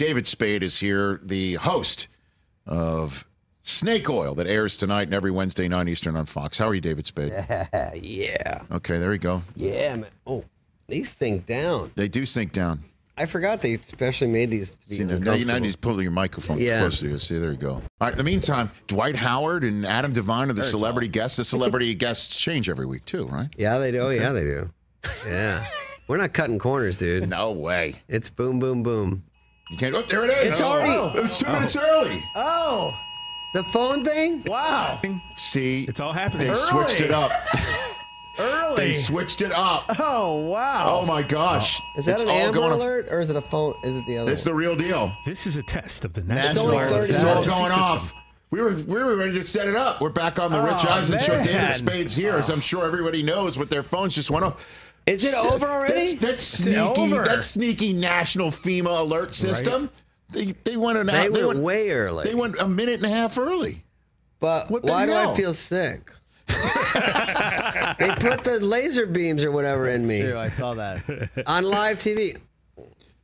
David Spade is here, the host of Snake Oil that airs tonight and every Wednesday, 9 Eastern on Fox. How are you, David Spade? yeah. Okay, there you go. Yeah, man. Oh, these sink down. They do sink down. I forgot they especially made these to be See, now, you need to pull your microphone Yeah. closer to you. See, there you go. All right, in the meantime, Dwight Howard and Adam Devine are the celebrity guests. The celebrity guests change every week, too, right? Yeah, they do. Oh, yeah, they do. Yeah. We're not cutting corners, dude. No way. It's boom, boom, boom. You can't. Oh, there it is. It's already- Oh, it was two oh. minutes early. Oh, The phone thing? wow. See, It's all happening. they Early. switched it up. Early. They switched it up. oh, wow. Oh my gosh! Oh. Is that It's an all Amber going- Alert or is it a phone? Is it the other It's the real deal. This is a test of the National National only It's all going off. We were we were ready to set it up. We're back on the Rich Oh, Eisen show. David Spade's here, as I'm sure everybody knows, but their phones just went off. Is it over already? That's, that's sneaky. over. That sneaky national FEMA alert system. They they went an They hour- went way early. They went a minute and a half early. but What the why do? I feel sick? they put the laser beams or whatever in me True, I saw that. on live TV.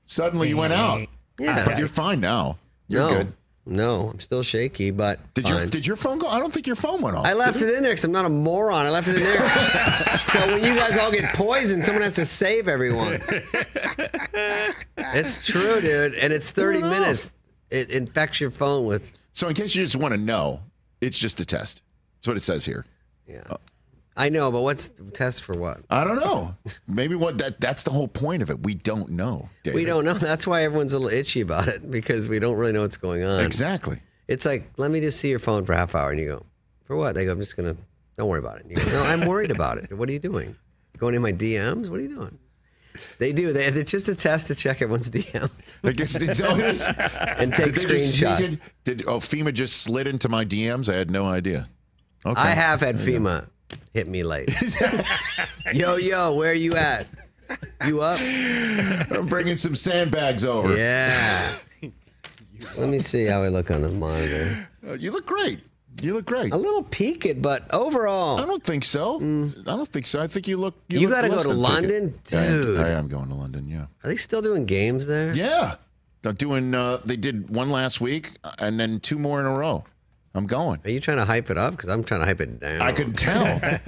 Suddenly you went out. Yeah. But you're fine now. You're no, good. No, I'm still shaky, but Did your did your phone go? I don't think your phone went off. I left it in there because I'm not a moron. I left it in there. so when you guys all get poisoned, someone has to save everyone. it's true, dude. And it's 30 Turn it minutes. It infects your phone with. So in case you just want to know, it's just a test. That's what it says here. Yeah. Uh, I know, but what's the test for what? I don't know. Maybe what that that's the whole point of it. We don't know. David. We don't know. That's why everyone's a little itchy about it because we don't really know what's going on. Exactly. It's like, let me just see your phone for a half hour. And you go, for what? They go, I'm just going to, don't worry about it. Go, no, I'm worried about it. What are you doing? Going in my DMs? What are you doing? They do. They, it's just a test to check everyone's DMs I guess it's always, and take screenshots. Did oh FEMA just slid into my DMs? I had no idea. Okay. I have had FEMA hit me late. yo, yo, where you at? You up? I'm bringing some sandbags over. Yeah. Let me see how I look on the monitor. Uh, you look great. You look great. A little peaked, but overall, I don't think so. I don't think so. I think you look. You, You gotta go to London? picky. I am- Dude. I am going to London. Yeah. are they still doing games there? Yeah. They're doing. Uh, they did one last week, uh, and then two more in a row. I'm going. Are you trying to hype it up? Because I'm trying to hype it down. I couldn't tell.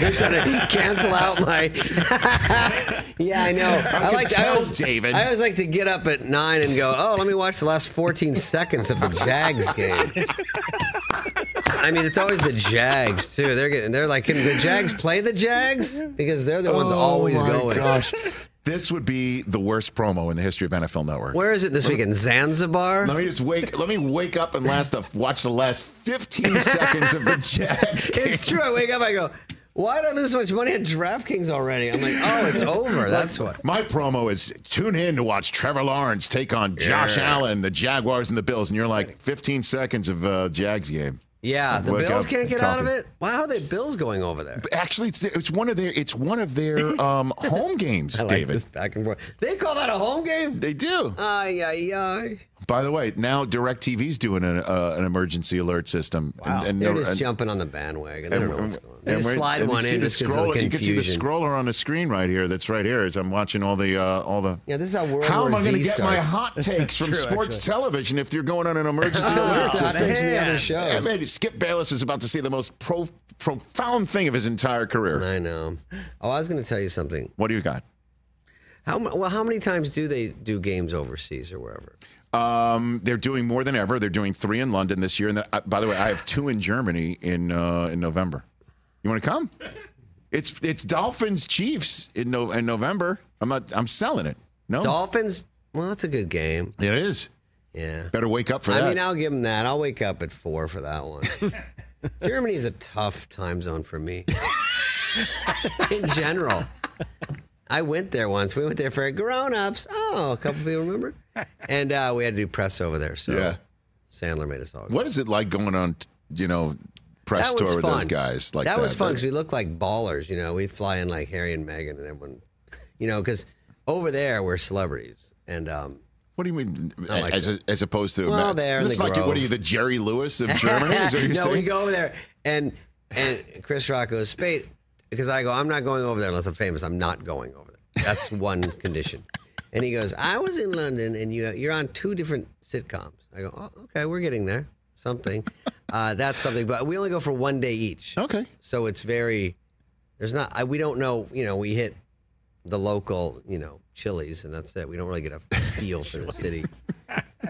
You're trying to cancel out my. yeah, I know. I can like. To, I, tell, always, David. I always like to get up at nine and go. Oh, let me watch the last 14 seconds of the Jags game. I mean, it's always the Jags too. They're getting. They're like, can the Jags play the Jags? Because they're the ones oh always oh my going. Gosh, this would be the worst promo in the history of NFL Network. Where is it this weekend? Zanzibar. Let me just wake. Let me wake up and last the, watch the last 15 seconds of the Jags game. It's true. I wake up. I go. Why did I lose so much money on DraftKings already? I'm like, oh, it's over. That's what. My promo is tune in to watch Trevor Lawrence take on Josh Yeah. Allen, the Jaguars and the Bills, and you're like 15 seconds of uh, Jags game. Yeah, the Bills up, can't get out of it. Why are they Bills going over there? Actually, it's it's one of their it's one of their um, home games, I like David. this back and forth. They call that a home game? They do. Ay, ay, ay. By the way, now DirecTV's doing an, uh, an emergency alert system. Wow. And, They're no- just and- jumping on the bandwagon. They don't know what's going on. They and just slide and one in the just because of the You can see the scroller on the screen right here. That's right here. As I'm watching all the uh, all the. Yeah, this is how World How War am I going to get my hot takes from true, sports actually. television if you're going on an emergency Ah, alert that system? takes me to other Man. I shows. Skip Bayless is about to see the most pro- profound thing of his entire career. I know. Oh, I was going to tell you something. What do you got? How well? How many times do they do games overseas or wherever? Um, they're doing more than ever. They're doing three in London this year, and the, uh, by the way, I have two in Germany in uh, in November. You want to come? It's it's Dolphins Chiefs in no, in November. I'm not. I'm selling it. No, Dolphins. Well, that's a good game. it is. Yeah. Better wake up for I that. I mean, I'll give them that. I'll wake up at four for that one. Germany is a tough time zone for me in general. I went there once. We went there for grown-ups. Oh, a couple people remember, and uh, we had to do press over there. So Yeah. Sandler made us all. go. what is it like going on? You know, press That tour with fun. those guys like that? that was fun because we looked like ballers. You know, we'd fly in like Harry and Meghan and everyone. You know, because over there we're celebrities, and um, What do you mean? Like as, that. as opposed to Well, there in It's the like what are you, the Jerry Lewis of Germany? Is that no, we go over there, and and Chris Rock goes, Spade, because I go, I'm not going over there unless I'm famous. I'm not going over there. That's one condition. And he goes, I was in London and you, you're on two different sitcoms. I go, oh, okay, we're getting there. Something. Uh, that's something. But we only go for one day each. Okay. So it's very, there's not, I, we don't know, you know, we hit the local, you know, Chili's and that's it. We don't really get a feel for the city.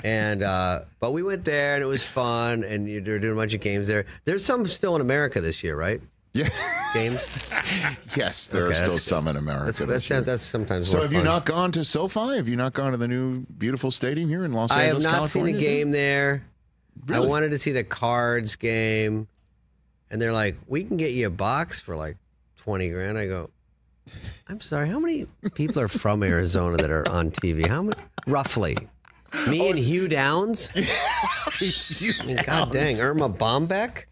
And, uh, but we went there and it was fun and they're doing a bunch of games there. There's some still in America this year, right? Yeah. Games. yes, there Okay, are still some in America. That's, that's, year. that's sometimes so have you not gone to SoFi? Have you not gone to the new beautiful stadium here in Los Angeles? I have not seen a California? game there. Really? I wanted to see the Cards game, and they're like, "We can get you a box for like twenty grand." I go, "I'm sorry, how many people are from Arizona that are on TV? How many, roughly?" Me oh, and Hugh Downs. I mean, God dang, Erma Bombeck.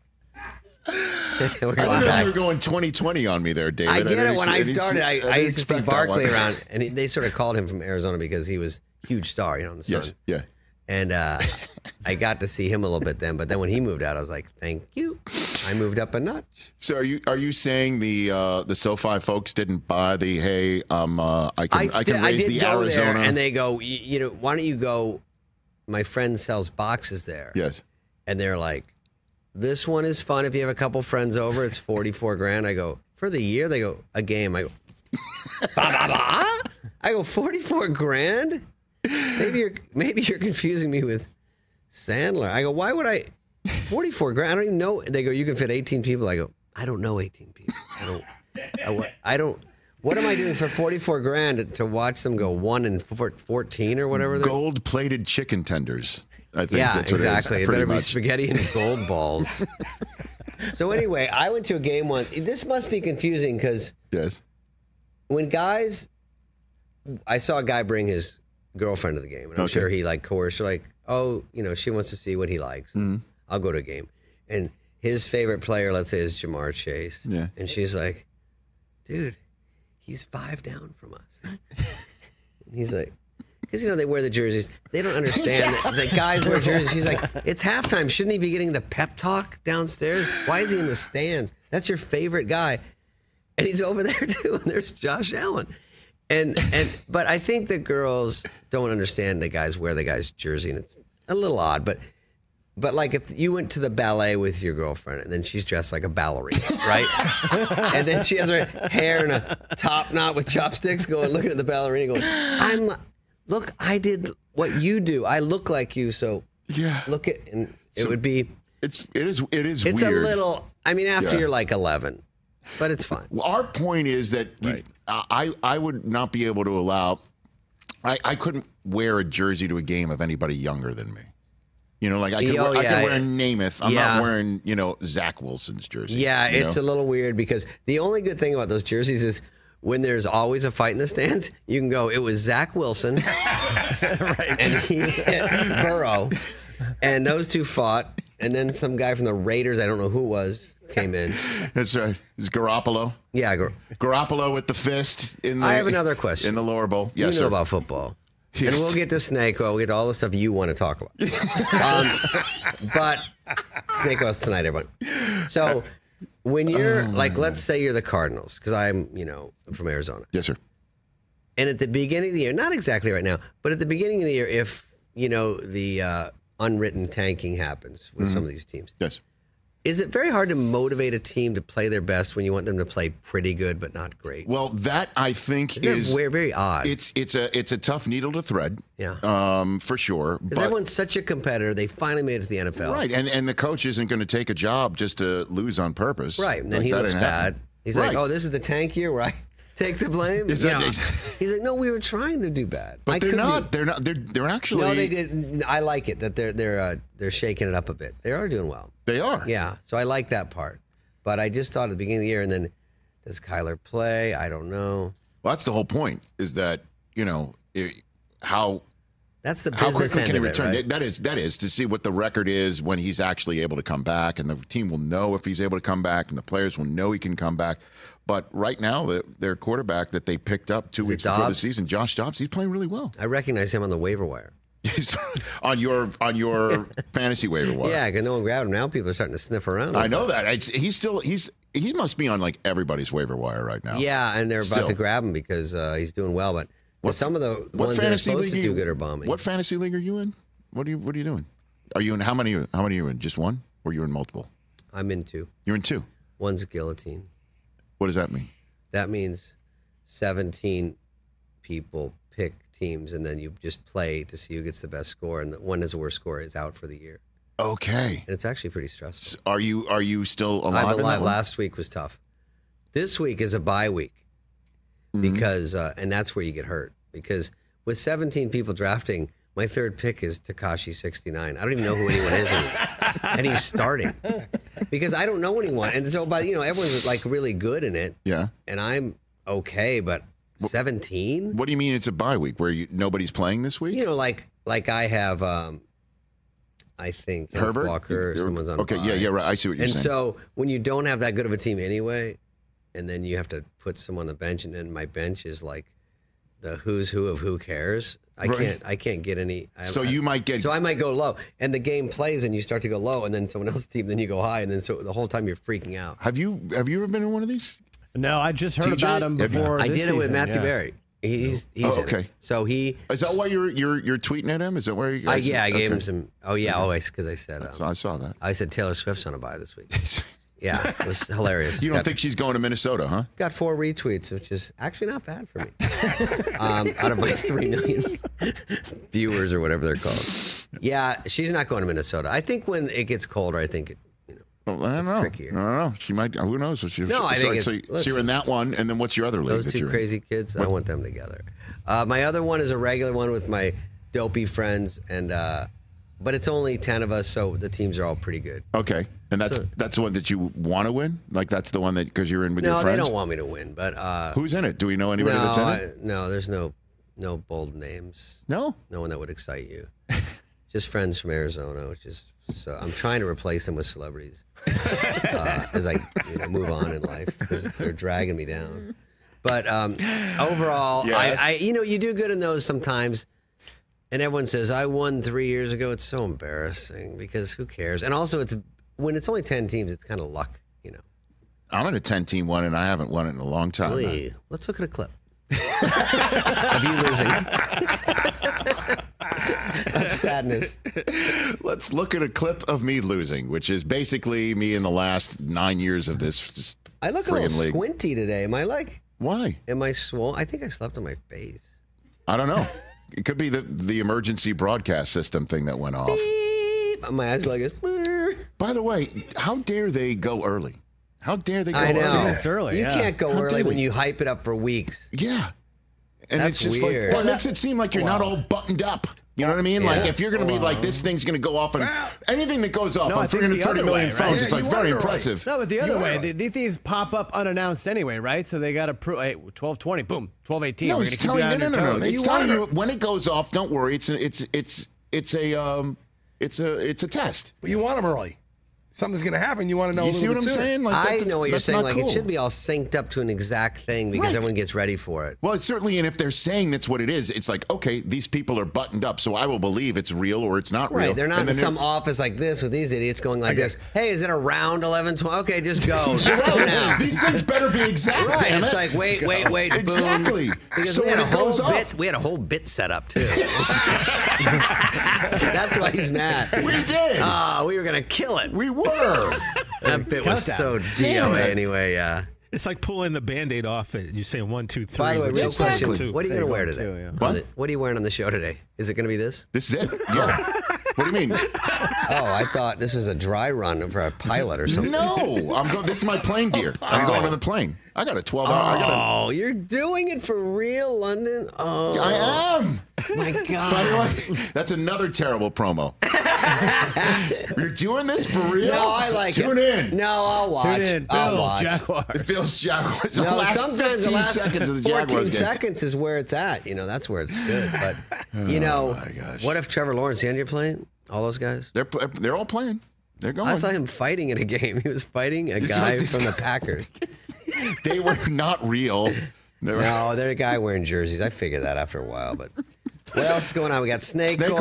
We're I going didn't know back. you were going 2020 on me there, David. I get didn't it. When I started, I, see- I used to see Barkley around, and he, they sort of called him from Arizona because he was a huge star, you know, on the Suns. Yes, yeah. And uh, I got to see him a little bit then, but then when he moved out, I was like, "Thank you." I moved up a notch. So are you are you saying the uh, the SoFi folks didn't buy the hey um uh, I can I, sti- can raise did the Arizona and they go, you know, why don't you go? My friend sells boxes there, yes and they're like, "This one is fun if you have a couple friends over. It's forty four grand." I go for the year. They go a game. I go? I go forty four grand. Maybe you're maybe you're confusing me with Sandler. I go, why would I? Forty four grand. I don't even know. They go, you can fit eighteen people. I go, I don't know eighteen people. I don't. I, I don't. What am I doing for forty four grand to watch them go one and fourteen or whatever? gold plated chicken tenders. I think yeah, that's what it is, exactly. It better be spaghetti and gold balls. so anyway, I went to a game once. This must be confusing because Yes. when guys, I saw a guy bring his girlfriend to the game, and I'm Okay. sure he like coerced her, like, oh, you know, she wants to see what he likes. Mm-hmm. I'll go to a game, and his favorite player, let's say, is Ja'Marr Chase. Yeah. and she's like, dude, he's five down from us. and he's like. Because you know they wear the jerseys, they don't understand that the guys wear jerseys. She's like, "It's halftime. Shouldn't he be getting the pep talk downstairs? Why is he in the stands? That's your favorite guy." and he's over there too. And there's Josh Allen, and and but I think the girls don't understand the guys wear the guy's jersey, and it's a little odd. But but like if you went to the ballet with your girlfriend, and then she's dressed like a ballerina, right? and then she has her hair in a top knot with chopsticks, going looking at the ballerina, going, "I'm look, I did what you do. I look like you, so Yeah. look at." And it would be. It's it is it is It's weird. a little. I mean, after Yeah. you're like 11, but it's fine. Well, Our point is that you, I I would not be able to allow. I, I couldn't wear a jersey to a game of anybody younger than me. You know, like I could, Oh, wear, I yeah. could wear Namath. I'm Yeah. not wearing you know Zach Wilson's jersey. Yeah, it's know? a little weird because the only good thing about those jerseys is when there's always a fight in the stands, you can go, it was Zach Wilson and he hit Burrow. And those two fought. And then some guy from the Raiders, I don't know who it was, came in. That's right. It's Garoppolo. Yeah, gr- Garoppolo with the fist in the. I have another question. in the lower bowl. Yes, you know sir. about football. And we'll get to Snake Oil. We'll get to all the stuff you want to talk about. um, but Snake Oil's tonight, everyone. So when you're Oh, like, let's say you're the Cardinals, because I'm, you know, from Arizona. yes, sir. And at the beginning of the year, not exactly right now, but at the beginning of the year, if you know the uh, unwritten tanking happens with Mm-hmm. some of these teams, Yes. Is it very hard to motivate a team to play their best when you want them to play pretty good but not great? Well, that I think Isn't is very, very odd? it's it's a it's a tough needle to thread. Yeah. Um, for sure. Because everyone's such a competitor, they finally made it to the NFL. right, and and the coach isn't going to take a job just to lose on purpose. Right. And then Like, he looks bad. happening. He's Right. like, oh, this is the tank year where I take the blame. Is You that know, ex- he's like, no, we were trying to do bad. But I they're could do- not. They're not. They're they're actually. No, they did. I like it that they're they're uh, they're shaking it up a bit. They are doing well. They are. Yeah, so I like that part. But I just thought at the beginning of the year, and then does Kyler play? I don't know. Well, that's the whole point. Is that you know it, how That's the how business quickly end can he of it, return? right? That is that is to see what the record is when he's actually able to come back, and the team will know if he's able to come back, and the players will know he can come back. But right now, the, their quarterback that they picked up two it weeks before the season, Josh Dobbs, he's playing really well. I recognize him on the waiver wire. On your on your fantasy waiver wire. Yeah, because no one grabbed him. Now people are starting to sniff around. I know that. It's, he's still he's he must be on like everybody's waiver wire right now. Yeah, and they're about Still. to grab him because uh, he's doing well. But But some of the ones that are supposed to do you- good are bombing. What fantasy league are you in? What are you What are you doing? Are you in how many? How many are you in? Just one, or you're in multiple? I'm in two. You're in two. One's guillotine. What does that mean? That means 17 people pick teams, and then you just play to see who gets the best score, and the one has the worst score is out for the year. Okay. And it's actually pretty stressful. Are you Are you still alive? I'm alive. Last week was tough. This week is a bye week Mm-hmm. because, uh, and that's where you get hurt because with 17 people drafting, my third pick is Tekashi 69. I don't even know who anyone is, anymore. and he's starting because I don't know anyone. And so, but you know, everyone's like really good in it, Yeah. and I'm okay, but 17. What do you mean it's a bye week where you, nobody's playing this week? You know, like like I have, um, I think Herbert Walker. Someone's on. Okay. Yeah. Yeah. Right. I see what you're and saying. And so when you don't have that good of a team anyway, and then you have to put someone on the bench, and then my bench is like the who's who of who cares. I Right. can't. I can't get any. I, So I- you might get- So I might go low, and the game plays, and you start to go low, and then someone else's team, then you go high, and then so the whole time you're freaking out. have you Have you ever been in one of these? No, I just heard TJ? about him Have you- before. I this did it with Matthew yeah. Barry. He's he's Oh, okay. So he. Is that why you're you're you're tweeting at him? Is that where you? I, yeah, I gave okay. him some. Oh yeah, always because I said. Um, So I saw that. I said Taylor Swift's on a bye this week. Yeah, it was hilarious. You don't Got- think she's going to Minnesota, huh? got four retweets, which is actually not bad for me. um, out of my three million viewers or whatever they're called. Yeah, she's not going to Minnesota. I think when it gets colder, I think it, you know, Well, I don't know. trickier. I don't know. She might. Who knows? What she, No, I think so, it's- so you're in that one, and then what's your other league? those that two you're in? crazy kids. I want them together. Uh, my other one is a regular one with my dopey friends, and uh, but it's only ten of us, so the teams are all pretty good. Okay, and that's So- that's the one that you want to win. Like that's the one that because you're in with your friends. No, they don't want me to win, but uh, Who's in it? Do we know anybody no, that's in I, it? no, there's no no bold names. No. no one that would excite you. Just friends from Arizona, which is so. I'm trying to replace them with celebrities uh, as I you know, move on in life because they're dragging me down. But um, overall, Yes. I, I you know you do good in those sometimes, and everyone says I won three years ago. It's so embarrassing because who cares? And also, it's when it's only ten teams, it's kind of luck, you know. I'm in a 10 team one, and I haven't won it in a long time. Really, let's look at a clip of you losing. Of sadness. Let's look at a clip of me losing, which is basically me in the last nine years of this. Just I look a little league. squinty today. Am I like? Why? Am I swollen? I think I slept on my face. I don't know. It could be the the emergency broadcast system thing that went off. Beep. My eyes are like this. By the way, how dare they go early? How dare they go I know. early? It's early, You yeah. can't go How early when you hype it up for weeks. Yeah. And That's it's just weird. like that makes it seem like you're not all buttoned up. You know what I mean? Like if you're going to be like this thing's going to go off and anything that goes off No, on I think the 330 other million way, phones right? is Yeah, like very are early. impressive. No, but the other are way, right. the, these things pop up unannounced anyway, right? So they got to prove. Hey, twelve twenty, boom, twelve eighteen. No, We're he's gonna keep telling you you on no, your no, no. toes. He's telling you when it goes off. Don't worry. It's a, it's it's it's a um it's a it's a test. But you want them early. Something's going to happen. You want to know. You a see little what I'm sooner. saying? Like I know what you're saying. Like cool. it should be all synced up to an exact thing because Right. everyone gets ready for it. Well, it's certainly, and if they're saying that's what it is, it's like okay, these people are buttoned up, so I will believe it's real or it's not real. Right, they're not in some office like this with these idiots going like this. Hey, is it around 11, 12? Okay, just go. Just go now. These things better be exact. Right, damn it's it. like wait, wait, wait, Exactly. boom. Because So we had a whole bit, off- we had a whole bit set up too. That's why he's mad. We did. Ah, we were gonna kill it. we were. That bit was so Damn DOA anyway. Yeah. It's like pulling the band-aid off it. You're saying one, two, three. By the way, real it's Exactly. question: two. What are you gonna wear today? too, yeah. What? the- what are you wearing on the show today? Is it gonna be this? This is it. Yeah. Oh. what do you mean? Oh, I thought this was a dry run for a pilot or something. No, I'm going. This is my plane gear. Oh. I'm going on the plane. I got a 12 hour. I got Oh, you're doing it for real, London? Oh, I am. my God. By the God. way, that's another terrible promo. You're doing this for real? No, I like Tune it. Tune in. No, I'll watch. Tune in, I'll Bills, watch. Jaguars. Bills Jaguars. The No, last sometimes the last seconds of the 14 game. seconds is where it's at. You know, that's where it's good. But you oh, know, Oh, my gosh. what if Trevor Lawrence, the end you're playing? All those guys. They're they're all playing. They're going. I saw him fighting in a game. He was fighting a guy like this from the Packers. They were not real. They were- No, they're a guy wearing jerseys. I figured that after a while. But what else is going on? We got snake, Snake oil,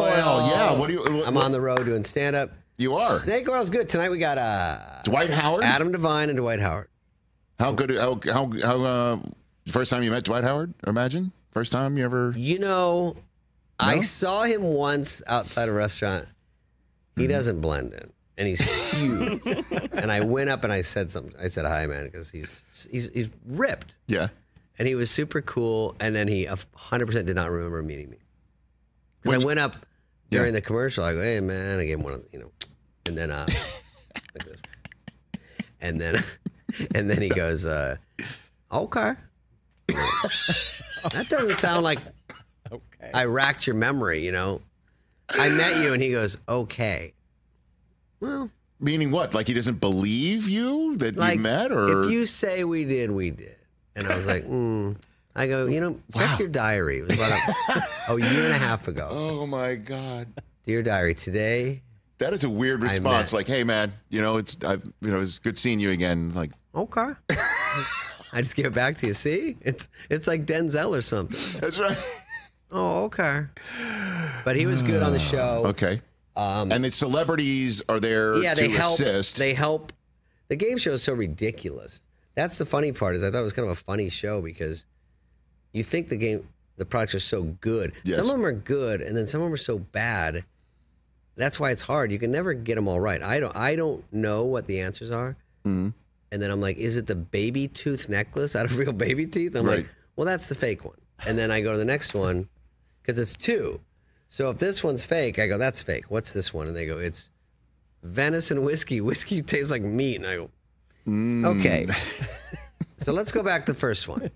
yeah. What do you- what- I'm on the road doing stand up. You are. Snake oil's good tonight. We got uh, Dwight Howard. Adam Devine and Dwight Howard. How good? How how how? Uh, first time you met Dwight Howard? Imagine. First time you ever? You know, I saw him once outside a restaurant. He Mm-hmm. doesn't blend in, and he's huge. and I went up and I said something. I said hi, man, because he's he's he's ripped, Yeah. and he was super cool. And then he 100 percent did not remember meeting me. Because I went up during the commercial. I go, hey man, I gave him one of the- you know, and then uh, like and then and then he goes, uh, okay. that doesn't sound like Okay. I racked your memory, you know. I met you and he goes, okay. Well, Meaning what? Like he doesn't believe you that like you met, or if you say we did, we did. And I was like, mm. I go, you know, check Wow. your diary. It was about a, oh, a year and a half ago. Oh my God. Dear diary, today, That is a weird response. met- Like, hey man, you know, it's I, you know, it's good seeing you again. Like, okay. I just give it back to you. See, it's it's like Denzel or something. that's right. Oh, okay. But he was good on the show. Okay. Um, And the celebrities are there yeah, to they help. assist. They help. The game show is so ridiculous. That's the funny part. Is I thought it was kind of a funny show because you think the game, the products are so good. Yes. Some of them are good, and then some of them are so bad. That's why it's hard. You can never get them all right. I don't. I don't know what the answers are. Mhm. And then I'm like, is it the baby tooth necklace out of real baby teeth? I'm Right. like, well, that's the fake one. And then I go to the next one because it's two. So if this one's fake, I go, that's fake. What's this one? And they go, it's venison whiskey. Whiskey tastes like meat. And I go, okay. so let's go back to the first one.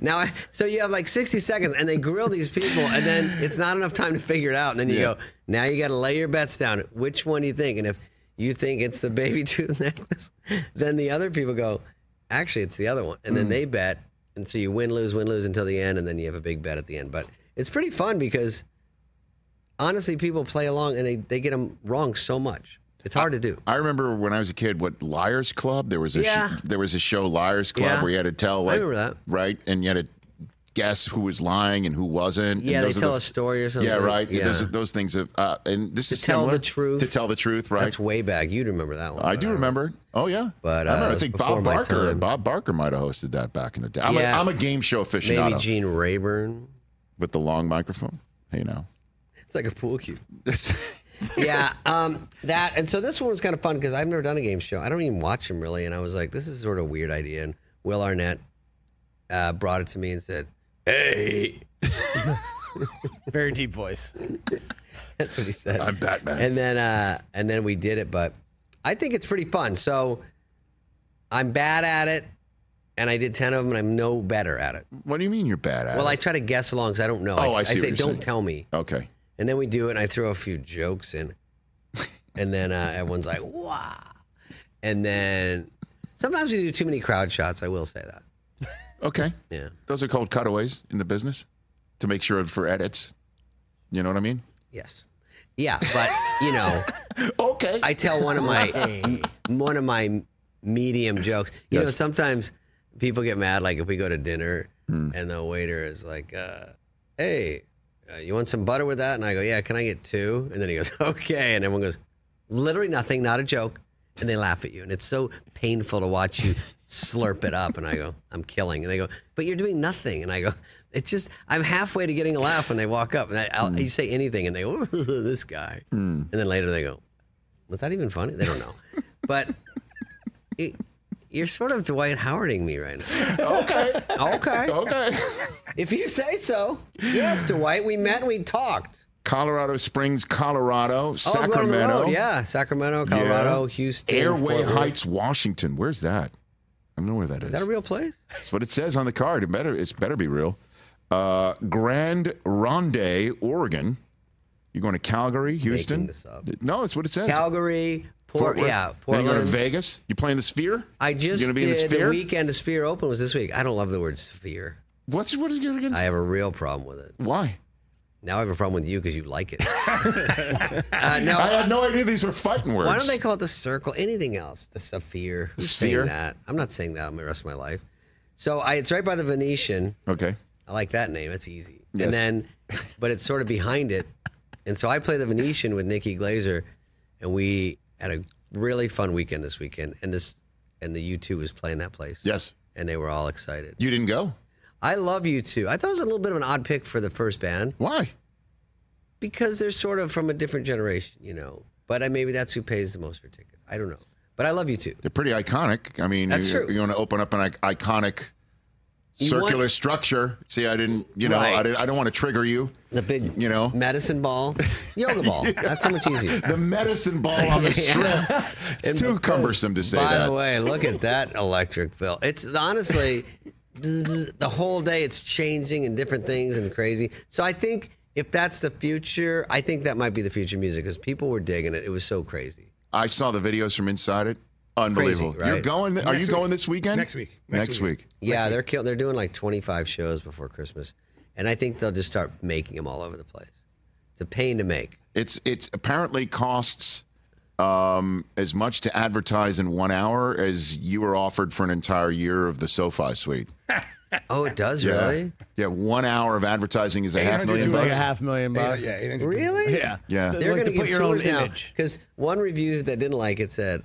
Now, I, so you have like 60 seconds and they grill these people and then it's not enough time to figure it out. And then you Yeah. go, now you got to lay your bets down. Which one do you think? And if you think it's the baby tooth necklace, then the other people go, actually, it's the other one. And then mm. they bet. And so you win, lose, win, lose until the end. And then you have a big bet at the end. But it's pretty fun because honestly, people play along and they, they get them wrong so much. It's hard to do. I remember when I was a kid, what Liars Club? There was a Yeah. sh- there was a show Liars Club Yeah. where you had to tell like remember that. right, and you had to guess who was lying and who wasn't. Yeah, they tell the- a story or something. Yeah, right. Yeah. Those, those things have, uh, and this is tell the truth. To tell the truth, right? That's way back. You'd remember that one. I do don't- remember. Oh yeah, But, I uh, remember. I think Bob Barker. Bob Barker might have hosted that back in the day. I'm, Yeah. a, I'm a game show aficionado Maybe Gene Rayburn. with the long microphone. Hey now, It's like a pool cue. That's- yeah, um, that and so this one was kind of fun because I've never done a game show. I don't even watch them really, and I was like, this is sort of a weird idea. And Will Arnett uh, brought it to me and said, "Hey," Very deep voice. that's what he said. I'm Batman. and then uh, and then we did it, but I think it's pretty fun. So I'm bad at it, and I did ten of them, and I'm no better at it. what do you mean you're bad at? Well, it? Well, I try to guess along because I don't know. Oh, I see what say, you're don't saying. tell me. okay. And then we do it, and I throw a few jokes in. And then uh, everyone's like, wow. And then sometimes we do too many crowd shots. I will say that. Okay. Yeah. Those are called cutaways in the business to make sure for edits. You know what I mean? Yes. Yeah. But, you know, Okay. I tell one of my one of my medium jokes. You know, sometimes people get mad, like if we go to dinner Hmm. and the waiter is like, uh, hey, uh, you want some butter with that? And I go, yeah, can I get two? And then he goes, okay. And everyone goes, literally nothing, not a joke. And they laugh at you. And it's so painful to watch you slurp it up. And I go, I'm killing. And they go, but you're doing nothing. And I go, it's just, I'm halfway to getting a laugh when they walk up. And I, I'll, Hmm. you say anything and they go, this guy. And then later they go, was that even funny? They don't know. But it, you're sort of Dwight Howarding me right now. okay. Okay. Okay. If you say so. Yes, Dwight. We met we talked. Colorado Springs, Colorado, Oh, Sacramento, road. Yeah. Sacramento, Colorado, Yeah. Houston. Airway. Heights, Washington. Where's that? I don't know where that is. Is that a real place? That's what it says on the card. It better. It's better be real. Uh, Grand Ronde, Oregon. You're going to Calgary, Houston. this up. No, that's what it says. Calgary, Fort Port, Worth. yeah, Then you're going to Vegas. You playing the Sphere? I just you gonna be in the did the, Sphere? weekend of Sphere Open was this week. I don't love the word sphere. What's what is your against? I have a real problem with it. Why? Now I have a problem with you because you like it. uh, no, I had no idea these were fighting words. Why don't they call it the circle? Anything else? The sphere. Sphere? that? I'm not saying that on the rest of my life. So I, it's right by the Venetian. Okay. I like that name. It's easy. Yes. And then, but it's sort of behind it. And so I play the Venetian with Nikki Glazer, and we had a really fun weekend this weekend. And this, and the U2 was playing that place. Yes. And they were all excited. You didn't go. I love you too. I thought it was a little bit of an odd pick for the first band Why? because they're sort of from a different generation, you know. But I, maybe that's who pays the most for tickets. I don't know. But I love you too. They're pretty iconic. I mean, That's you, true. you want to open up an iconic circular structure. See, I didn't, you know, I, didn't, I don't want to trigger you. The big, You know? medicine ball, yoga ball. That's so much easier. The medicine ball on the strip. It's too cumbersome to say By that. the way, look at that electric bill. It's honestly the whole day it's changing and different things and crazy. So I think if that's the future, I think that might be the future music because people were digging it. It was so crazy. I saw the videos from inside it. Unbelievable. Crazy, You're right? going? Are you Next going this weekend? Next week. Next, Next week. week. Yeah, they're kill- they're doing like 25 shows before Christmas, and I think they'll just start making them all over the place. It's a pain to make. It's it's apparently costs um, as much to advertise in one hour as you were offered for an entire year of the SoFi suite. Oh, it does Yeah. really? Yeah, one hour of advertising is a half 800 million It's like a half million bucks. yeah, Really? Yeah. Yeah. To- They're like going to to put your own tours now image. because one review that didn't like it said,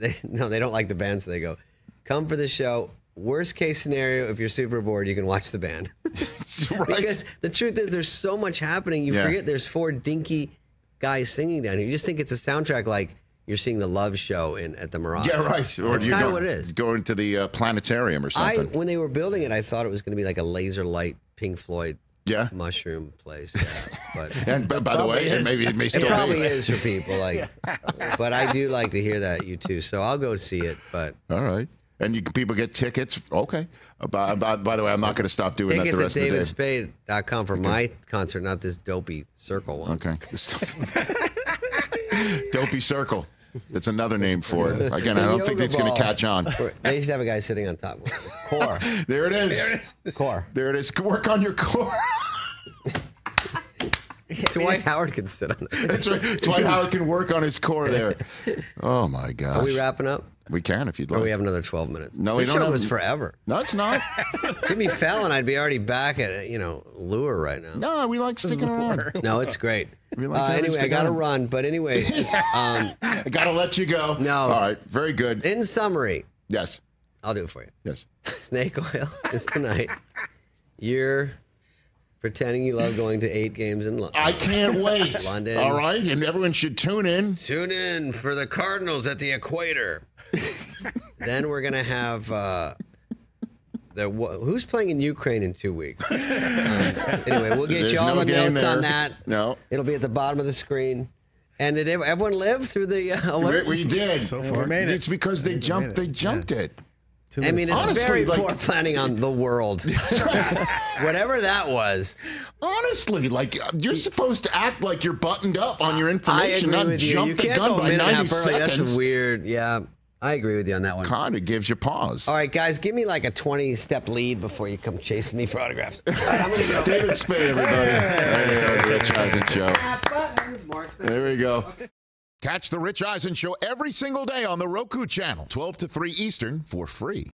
they, "No, they don't like the band." So they go, "Come for the show. Worst case scenario, if you're super bored, you can watch the band." Right. because the truth is, there's so much happening. You Yeah. forget there's four dinky guys singing down here. You just think it's a soundtrack like you're seeing the Love Show in at the Mirage. yeah, right. Or That's kind of what it is. Going to the uh, planetarium or I something. when they were building it, I thought it was going to be like a laser light Pink Floyd yeah. mushroom place. Yeah. But And by, by the way, and maybe it may still It probably be. is for people like, but I do like to hear that you too. So I'll go see it. But All right. And you people get tickets. Okay. Uh, by, by, by the way, I'm not going to stop doing that tickets the at rest of the day. davidspade.com for my concert, not this dopey circle one. Okay. Dopey Circle. That's another name for it. Again, I don't think it's going to catch on. Or used to have a guy sitting on top. of it. Core, There it is. core. There it is. Work on your core. Dwight Howard can sit on it. That's right. Dwight Howard can work on his core there. Oh my gosh. Are we wrapping up? We can if you'd Or like. we have another 12 minutes? No, the we don't show have- was forever. no, it's not. Jimmy Fallon, I'd be already back at you know Lure right now. No, we like sticking around. No, it's great. Like Uh, anyway, I got to run. But anyway, um, I got to let you go. No. All right. Very good. in summary, Yes. I'll do it for you. Yes. Snake oil is tonight. You're pretending you love going to eight games in London. I can't wait. London. All right. And everyone should tune in. Tune in for the Cardinals at the equator. Then we're gonna have uh, the wh- who's playing in Ukraine in two weeks. Um, anyway, we'll get There's you all no the game notes on that. No. it'll be at the bottom of the screen. And did everyone live through the uh, We, alert? we did. So We far. made it. It's because they jumped. They jumped it. Two I mean, it's Honestly, very like- poor planning on the world. Whatever that was. Honestly, like you're supposed to act like you're buttoned up on your I information, agree not with you. jump You the can't gun go a by minute 90 half seconds. That's weird. Yeah, I agree with you on that one. Kind of gives you pause. All right, guys, give me like a 20 step lead before you come chasing me for autographs. All right, I'm gonna go. David Spade, everybody. Right here on the Rich Eisen Show. Buttons, Mark Spade. There we go. Catch the Rich Eisen Show every single day on the Roku channel, 12 to 3 Eastern, for free.